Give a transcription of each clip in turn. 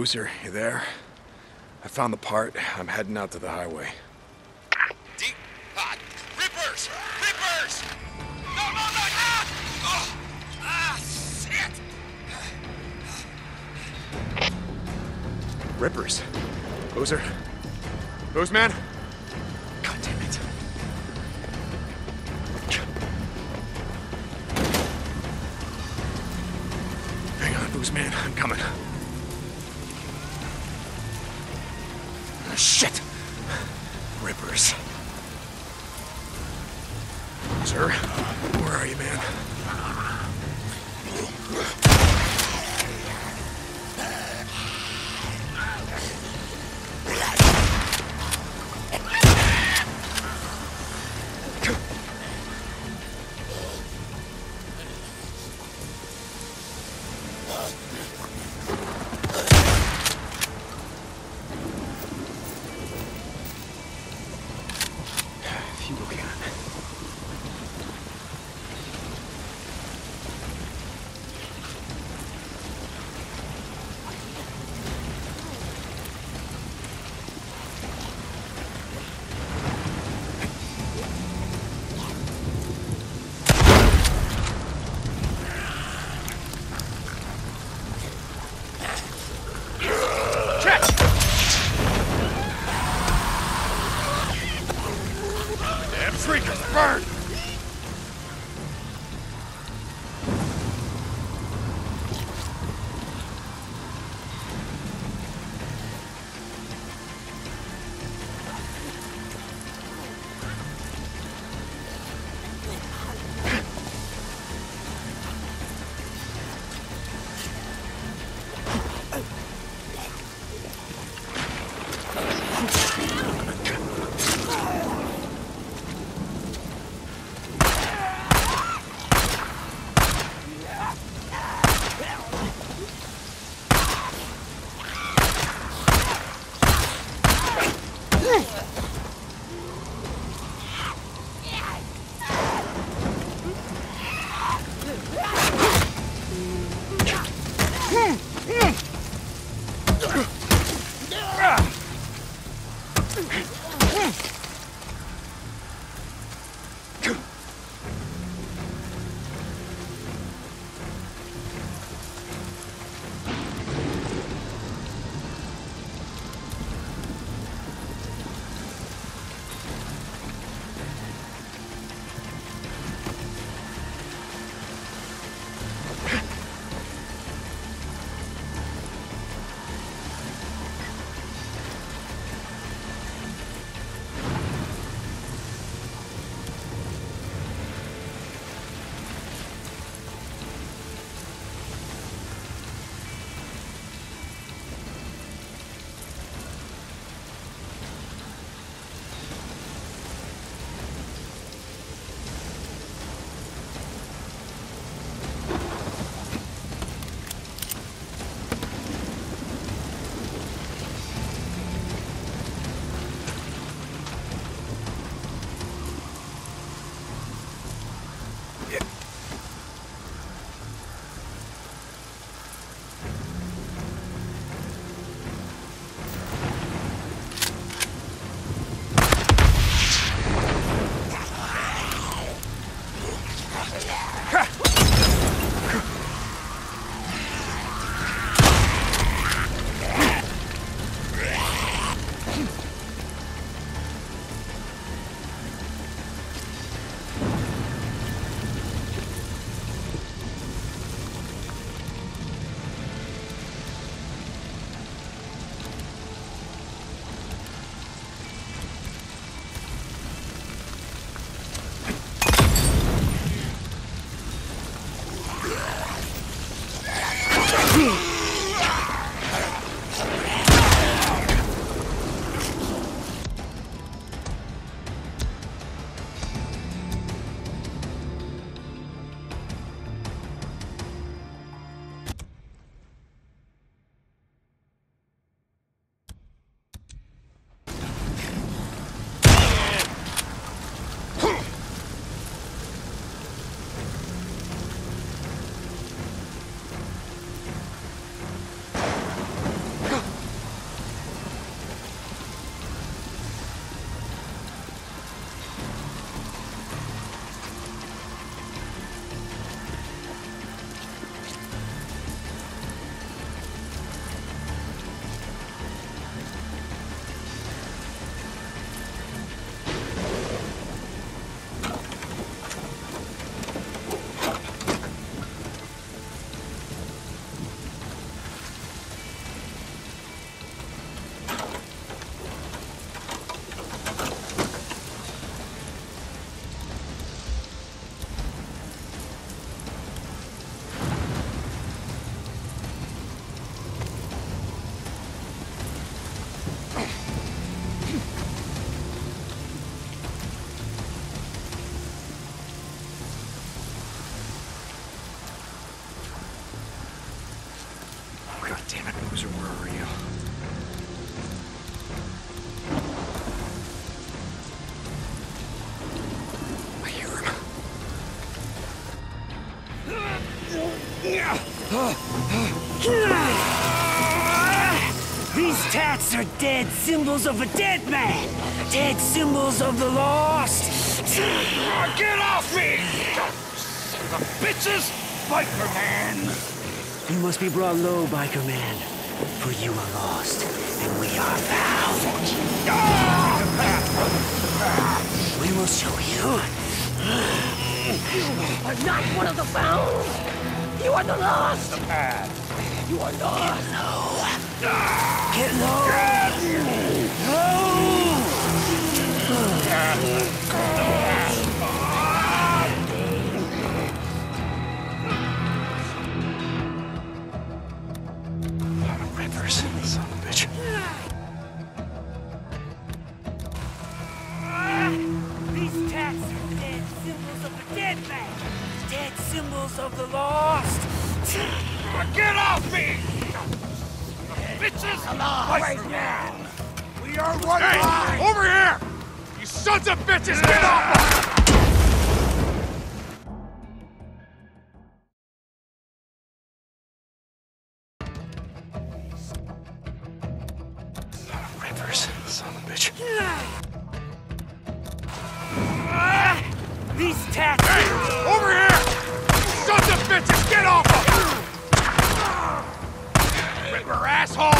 Boozer, you there? I found the part. I'm heading out to the highway. Deep hot. Rippers! Rippers! No, no, no! Ah! Oh! Ah, shit! Rippers. Boozer. Booze man? These tats are dead symbols of a dead man. Dead symbols of the lost. Get off me! The bitches! Biker man! You must be brought low, biker man. For you are lost, and we are found. We will show you. You are not one of the found. You are the lost. You are lost. Get low. Get low. Symbols of the lost. Get off me! Bitches! Biker man! We are one Hey! Over here! You sons of bitches, get off! Rippers, asshole,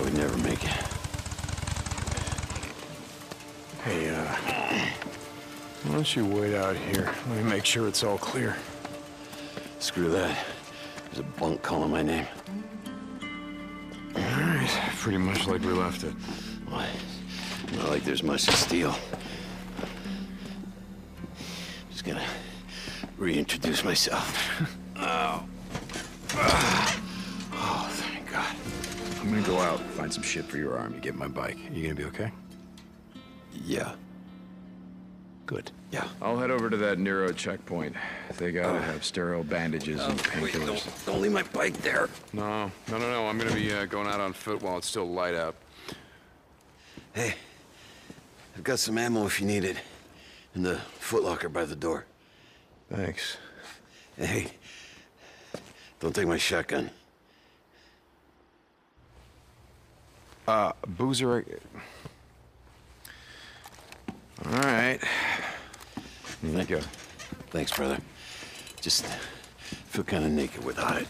Thought we'd never make it. Hey, uh, why don't you wait out here? Let me make sure it's all clear. Screw that. There's a bunk calling my name. All right, pretty much like we left it. Why? Not like there's much to steal. Just gonna reintroduce myself. oh. Gonna go out, find some shit for your arm. You get my bike. You gonna be okay? Yeah. Good. Yeah. I'll head over to that NERO checkpoint. They gotta have sterile bandages and Oh, painkillers. don't, don't leave my bike there. No, no, no, no. I'm gonna be uh, going out on foot while it's still light out. Hey, I've got some ammo if you need it. In the footlocker by the door. Thanks. Hey, don't take my shotgun. Uh, Boozer. All right. Here you. Thanks, brother. Just feel kind of naked without it.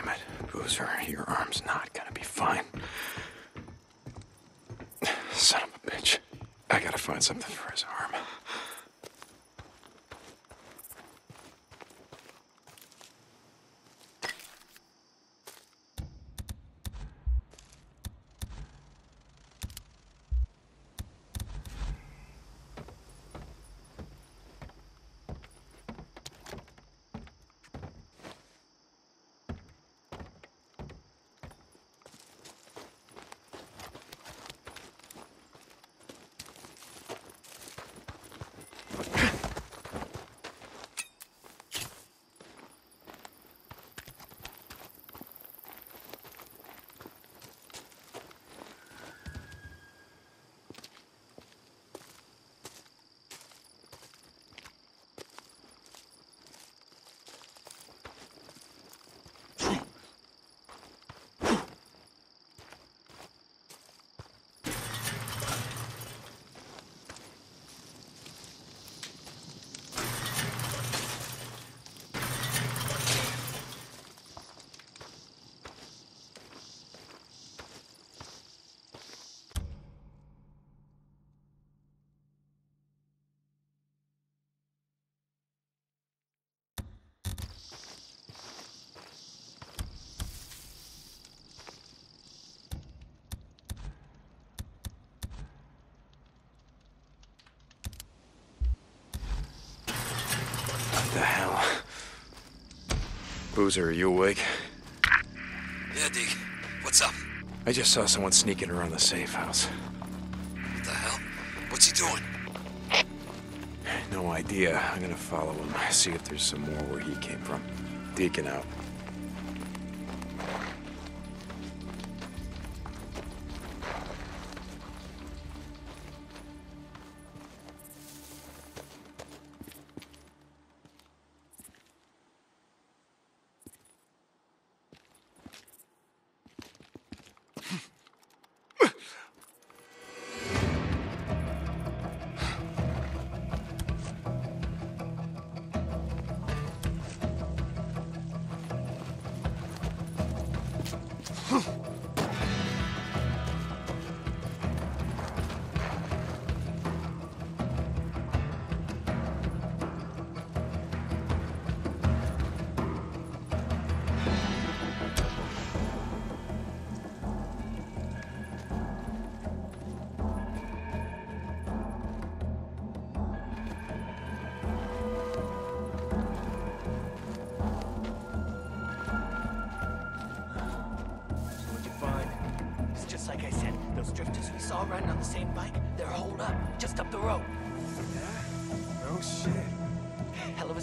Damn it, Boozer, your arm's not gonna be fine. Son of a bitch. I gotta find something for his arm. What the hell? Boozer, are you awake? Yeah, Deke. What's up? I just saw someone sneaking around the safe house. What the hell? What's he doing? No idea. I'm gonna follow him, see if there's some more where he came from. Deacon out.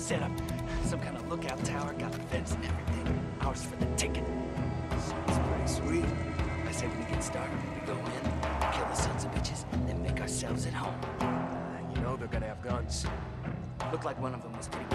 Hell up. Some kind of lookout tower, got a fence and everything. Ours for the ticket. Sounds pretty sweet. I say when we get started, we go in, kill the sons of bitches, then make ourselves at home. You know they're gonna have guns. Looked like one of them was pretty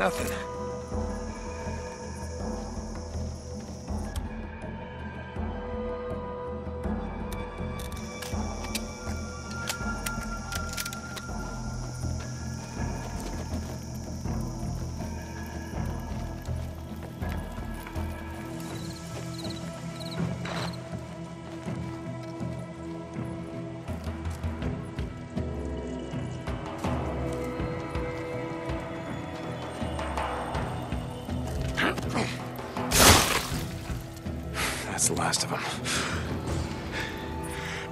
nothing. Last of them.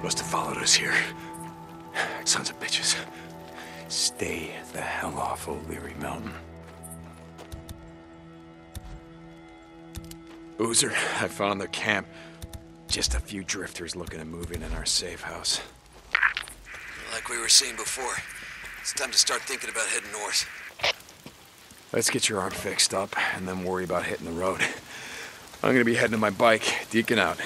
Must have followed us here. Sons of bitches. Stay the hell off O'Leary Mountain. Boozer, I found the camp. Just a few drifters looking to move in in our safe house. Like we were seeing before, it's time to start thinking about heading north. Let's get your arm fixed up and then worry about hitting the road. I'm gonna be heading to my bike. Deacon out.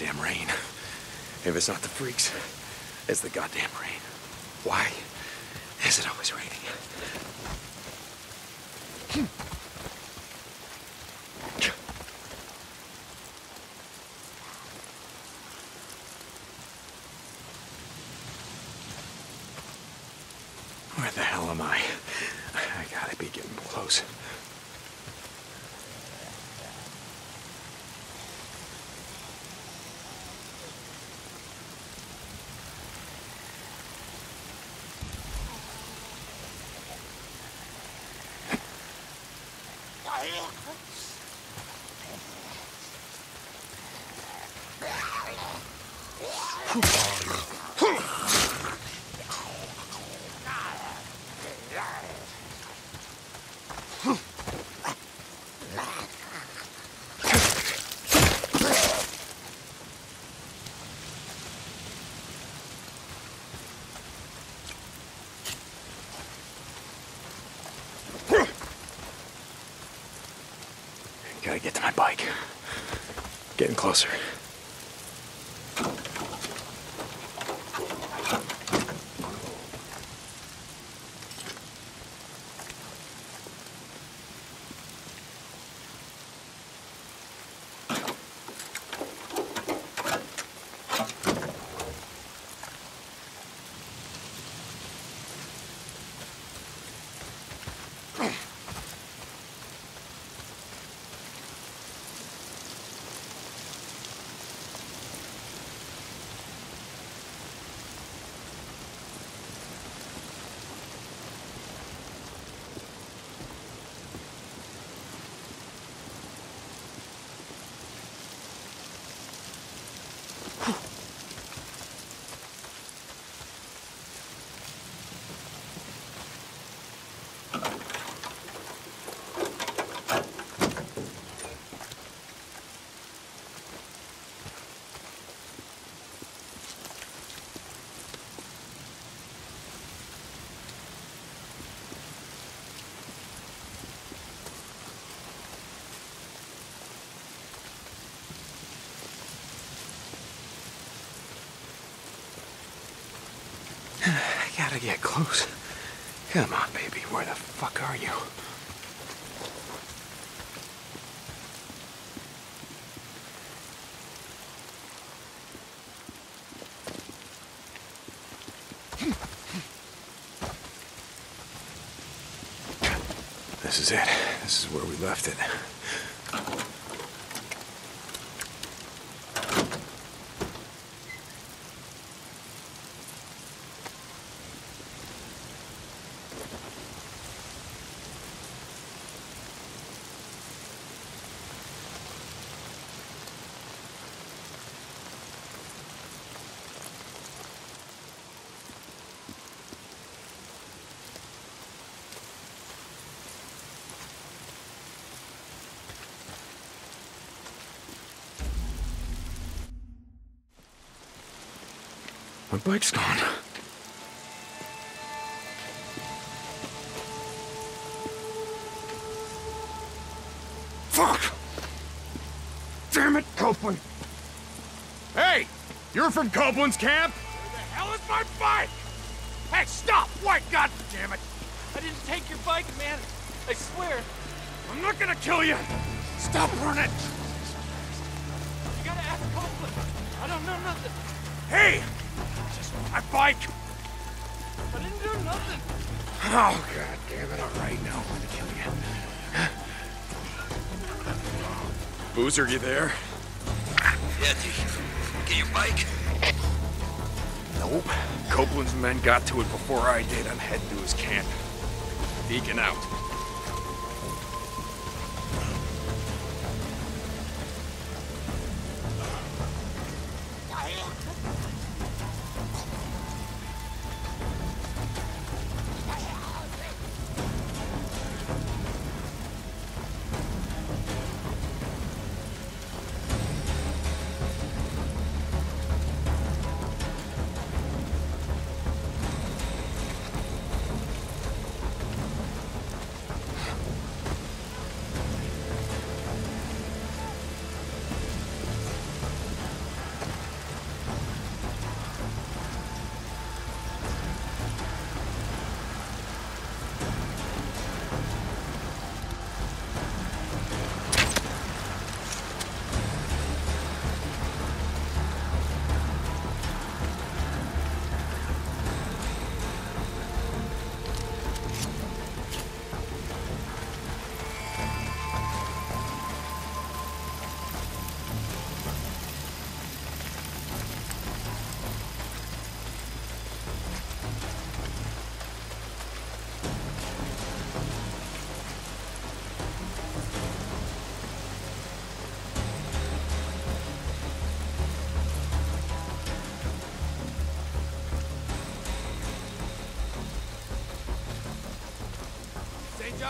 Goddamn rain. If it's not the freaks, it's the goddamn rain. Why is it always raining? Where the hell am I? I gotta be getting close. Gotta get to my bike. Getting closer. I get close. Come on, baby. Where the fuck are you? This is it. This is where we left it. Bike's gone. Fuck! Damn it, Copeland! Hey! You're from Copeland's camp? Where the hell is my bike? Hey, stop! White, god damn it! I didn't take your bike, man. I swear. I'm not gonna kill you! Stop running! You gotta ask Copeland. I don't know nothing. Hey! Just my bike! I didn't do nothing. Oh, god damn it. All right, now I'm gonna kill you. Boozer, you there? Yeah, D. Get your bike? Nope. Copeland's men got to it before I did. I'm heading to his camp. Deacon out.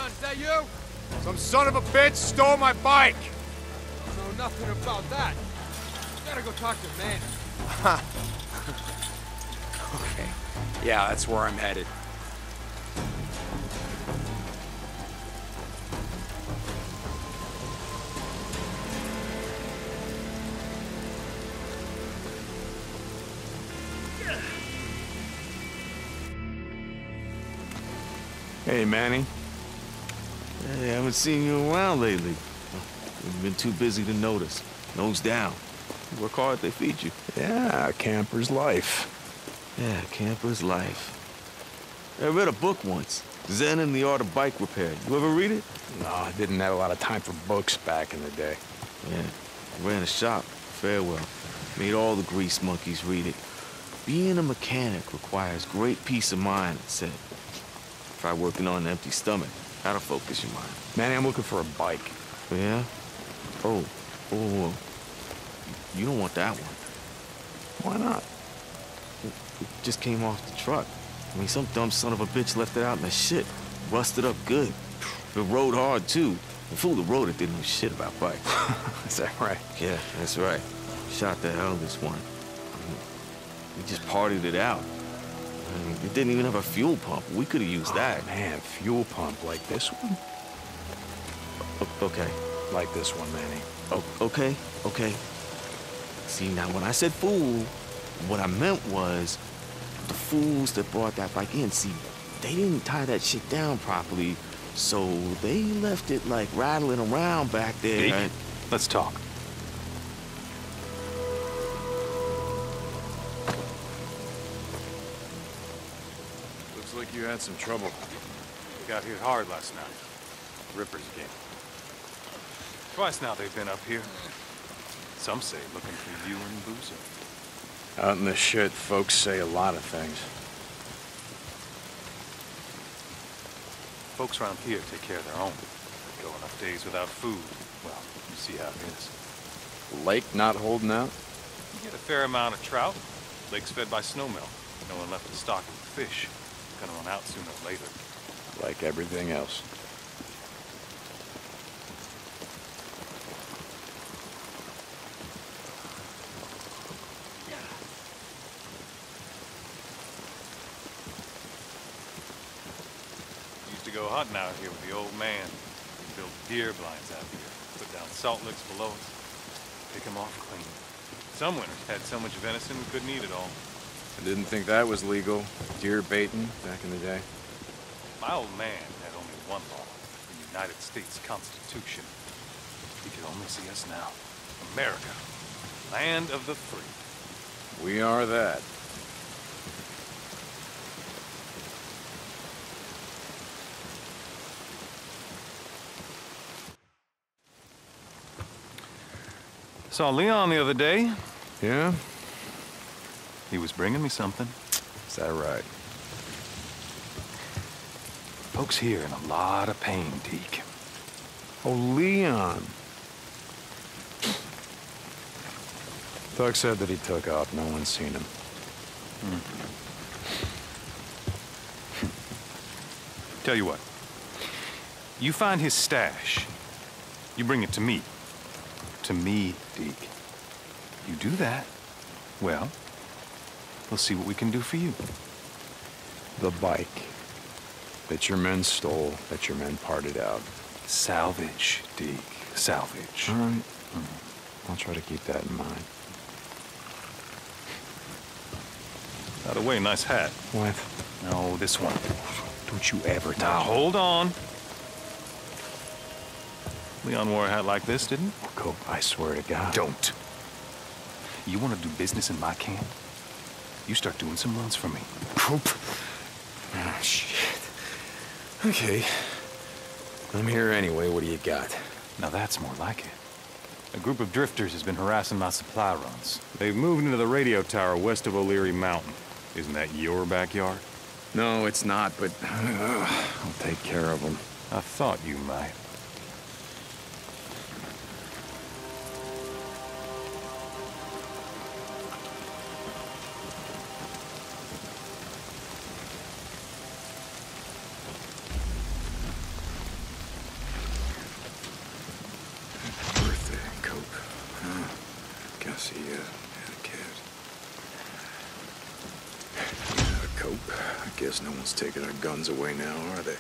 John, is that you? Some son of a bitch stole my bike! I Know nothing about that. Gotta go talk to Manny. Okay. Yeah, that's where I'm headed. Hey, Manny. Haven't seen you around lately. You've been too busy to notice. Nose down. You work hard, they feed you. Yeah, camper's life. Yeah, camper's life. I read a book once. Zen and the Art of Bike Repair. You ever read it? No, I didn't have a lot of time for books back in the day. Yeah. I ran a shop, Farewell. Made all the grease monkeys read it. Being a mechanic requires great peace of mind, it said. Try working on an empty stomach. To focus your mind. Manny, I'm looking for a bike. Yeah? Oh, oh, oh. You don't want that one. Why not? It just came off the truck. I mean, some dumb son of a bitch left it out in the shit. Rusted up good. It rode hard, too. The fool that rode it didn't know shit about bikes. Is that right? yeah, that's right. Shot the hell this one. I mean, we just partied it out. I mean, it didn't even have a fuel pump. We could have used that. Oh, man, fuel pump like this one? O- okay. Like this one, Manny. Okay, okay. See, now when I said fool, what I meant was the fools that brought that bike in. See, they didn't tie that shit down properly, so they left it like rattling around back there. Let's talk. Like you had some trouble. Got hit hard last night. Rippers again. Twice now they've been up here. Some say looking for you and Boozer. Out in the shit, folks say a lot of things. Folks around here take care of their own. Go enough days without food. Well, you see how it is. Lake not holding out? You get a fair amount of trout. Lake's fed by snowmelt. No one left to stock it with fish. Gonna run out sooner or later. Like everything else. Used to go hunting out here with the old man. Build deer blinds out here. Put down salt licks below us. Pick 'em off clean. Some winters had so much venison we couldn't eat it all. I didn't think that was legal. Deer baiting back in the day. My old man had only one law, the United States Constitution. He could only see us now. America, land of the free. We are that. Saw Leon the other day. Yeah? He was bringing me something. Is that right? Folks here in a lot of pain, Deke. Oh, Leon. Doug said that he took off. No one's seen him. Hmm. Tell you what. You find his stash. You bring it to me. To me, Deke. You do that, well, we'll see what we can do for you. The bike that your men stole, that your men parted out. Salvage, Deke. Salvage. All right. I'll try to keep that in mind. By the way, nice hat. What? No, this one. Don't you ever Now, hold on. Leon wore a hat like this, didn't he? Cope, I swear to God. Don't. You want to do business in my camp? You start doing some runs for me. Cope. Oh, ah, shit. Okay. I'm here anyway. What do you got? Now that's more like it. A group of drifters has been harassing my supply runs. They've moved into the radio tower west of O'Leary Mountain. Isn't that your backyard? No, it's not, but I'll take care of them. I thought you might. Away now, are they?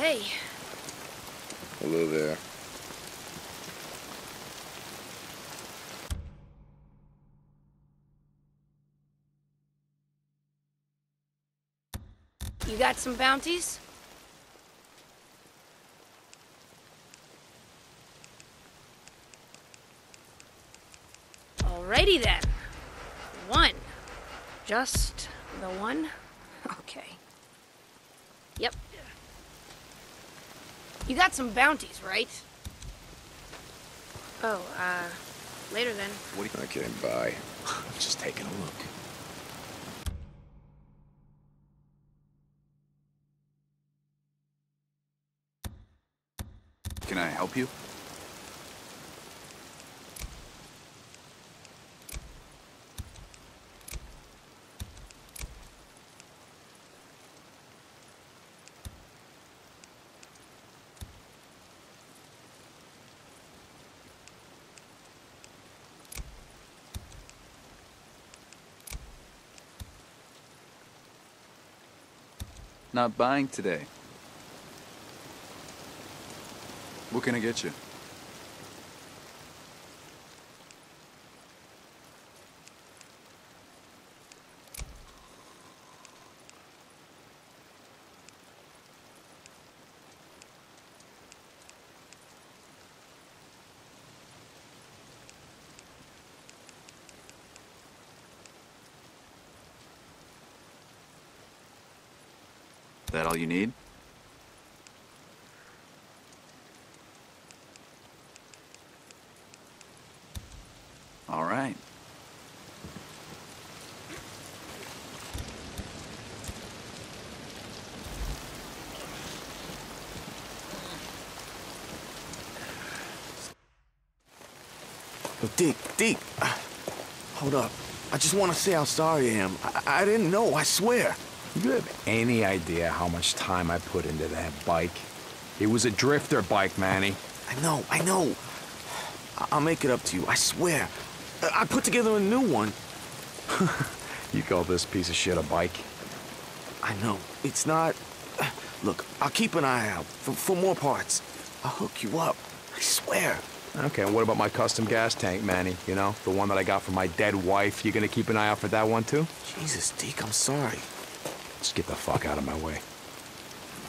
Hey, Hello there. you got some bounties? Alrighty then. One. Just the one? Okay. You got some bounties, right? Oh, uh, later then. What do you... Okay, bye. Just taking a look. Can I help you? Not buying today. What can I get you? All you need? All right. Yo, Dick, Dick. uh, Hold up. I just want to say how sorry I am. I, I didn't know, I swear. You have any idea how much time I put into that bike? It was a drifter bike, Manny. I know, I know. I'll make it up to you, I swear. I, I put together a new one. You call this piece of shit a bike? I know. It's not... Look, I'll keep an eye out for, for more parts. I'll hook you up. I swear. Okay, and what about my custom gas tank, Manny? You know, the one that I got from my dead wife. You gonna keep an eye out for that one, too? Jesus, Deke, I'm sorry. Just get the fuck out of my way.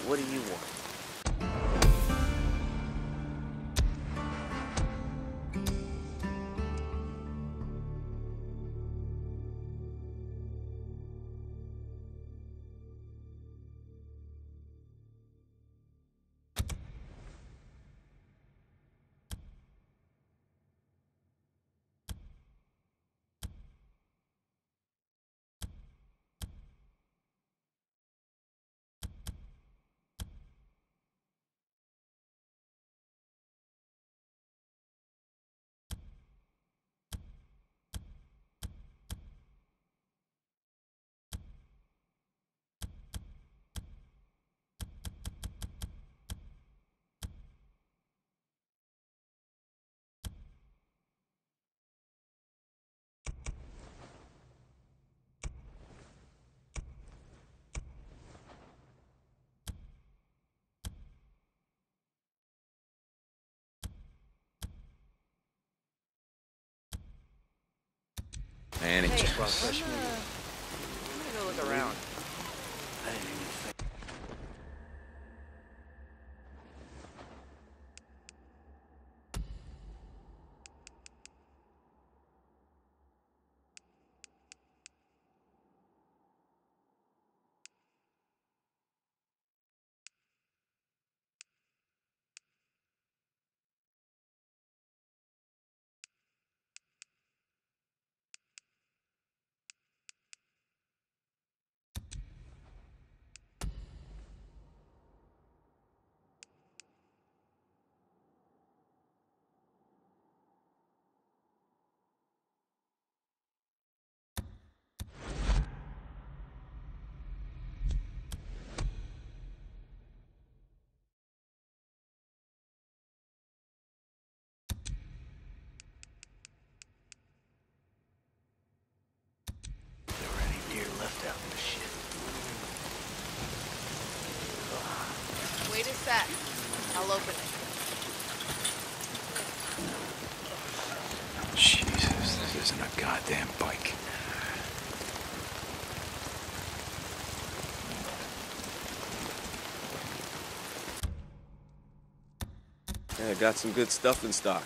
What do you want? Manny, Hey, just... I'm gonna, I'm gonna go look around. Wait a sec. I'll open it. Jesus, this isn't a goddamn bike. Yeah, got some good stuff in stock.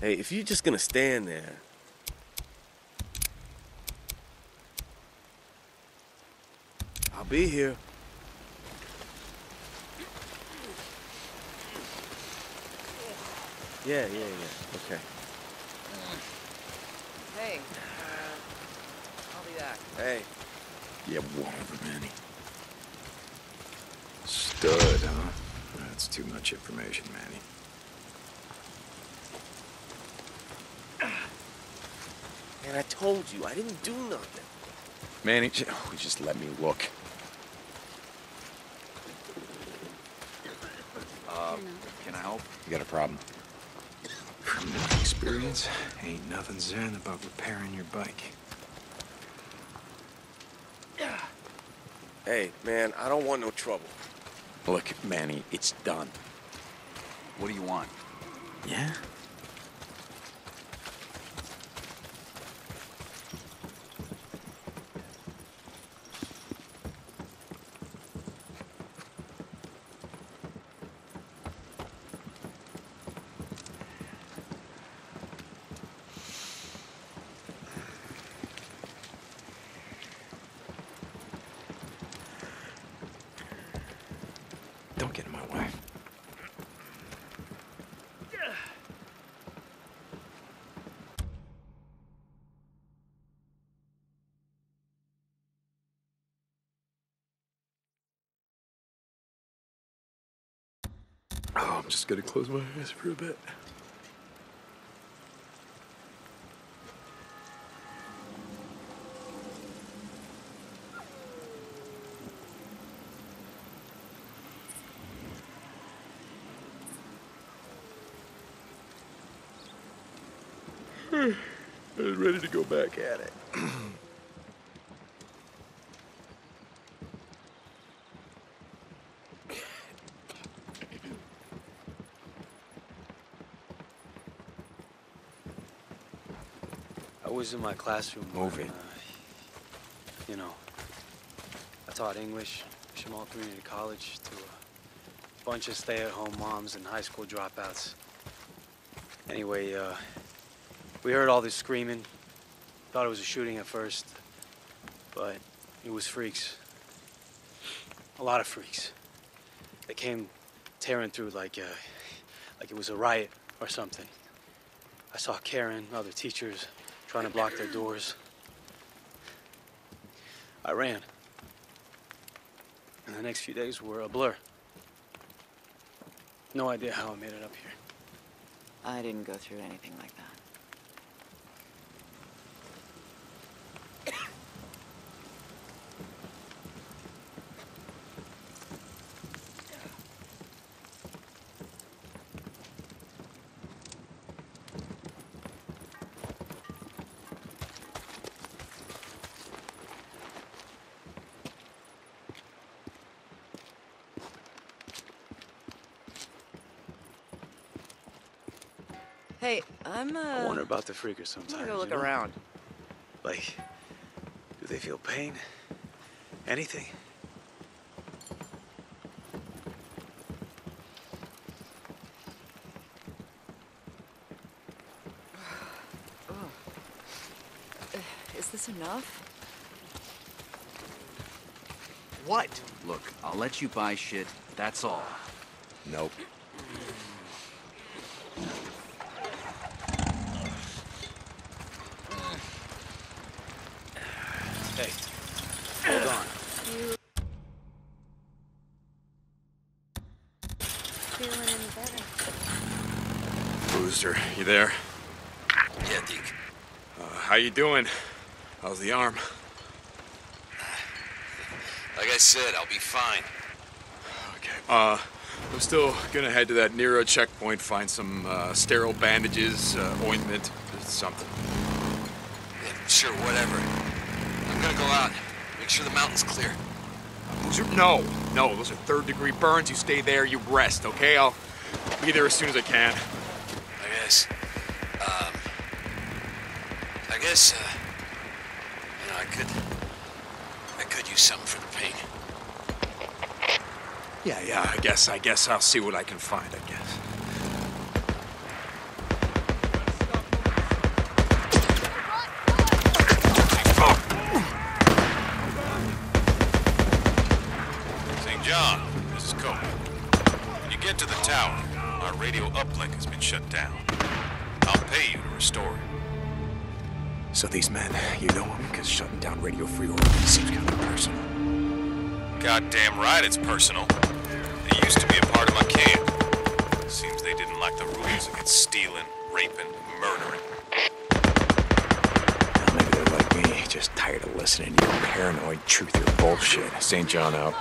Hey, if you're just gonna stand there. I'll be here. Yeah, yeah, yeah. Okay. Hey, uh, I'll be back. Hey. Yeah, whatever, Manny. Stud, huh? That's too much information, Manny. Man, I told you, I didn't do nothing. Manny, j- oh, just let me look. Uh, can I help? You got a problem? From my experience, ain't nothing zen about repairing your bike. Hey, man, I don't want no trouble. Look, Manny, it's done. What do you want? Yeah? that way. Oh, I'm just gonna close my eyes for a bit. I was ready to go back at it. was in my classroom. Move when, it. uh, you know, I taught English, Chemult Community College, to a bunch of stay-at-home moms and high school dropouts. Anyway, uh, we heard all this screaming. Thought it was a shooting at first, but it was freaks. A lot of freaks. They came tearing through like, uh, like it was a riot or something. I saw Karen, other teachers, trying to block their doors. I ran. And the next few days were a blur. No idea how I made it up here. I didn't go through anything like that. Hey, I'm uh. I wonder about the freakers sometimes. I'm gonna go look you know? around. Like, do they feel pain? Anything? Is this enough? What? Look, I'll let you buy shit. That's all. Nope. Hey, hold on. Feeling any better? Boozer, you there? Yeah, Deke. Uh, how you doing? How's the arm? Like I said, I'll be fine. Okay. Uh, I'm still gonna head to that Nero checkpoint, find some uh, sterile bandages, uh, ointment, something. Yeah, sure, whatever. I'm gonna go out. Make sure the mountain's clear. Boozer, no, no, those are third degree burns. You stay there, you rest, okay? I'll be there as soon as I can. Guess, uh. You know, I could. I could use something for the pain. Yeah, yeah, I guess, I guess I'll see what I can find, I guess. So these men, you know them, because shutting down Radio Free Oregon seems kind of personal. Goddamn right it's personal. They used to be a part of my camp. Seems they didn't like the rules against stealing, raping, murdering. Maybe they're like me, just tired of listening to your paranoid truth truther bullshit. St. John out.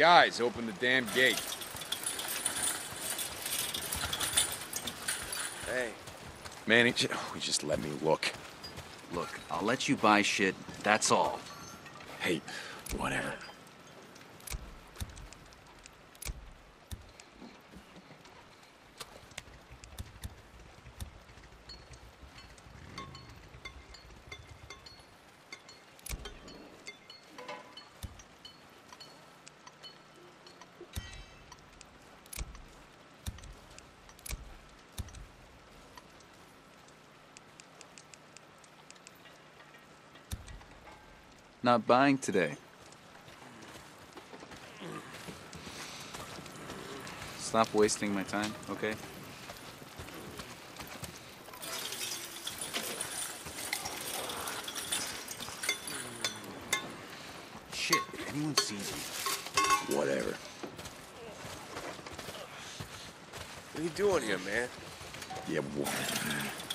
Guys, open the damn gate. Hey. Manny, j- oh, just let me look. Look, I'll let you buy shit, that's all. Hey, whatever. Not buying today. Stop wasting my time, okay? Shit, if anyone sees you. Whatever. What are you doing here, man? Yeah, whatever.